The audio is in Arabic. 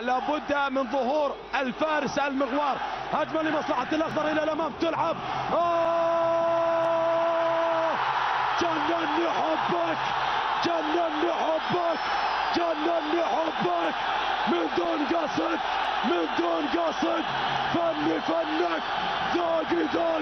لابد من ظهور الفارس المغوار. هجمه لمصلحة الأخضر إلى الأمام تلعب. جنني حبك جنني حبك جنني حبك من دون قصد من دون قصد. فني فنك ذوقي ذوقي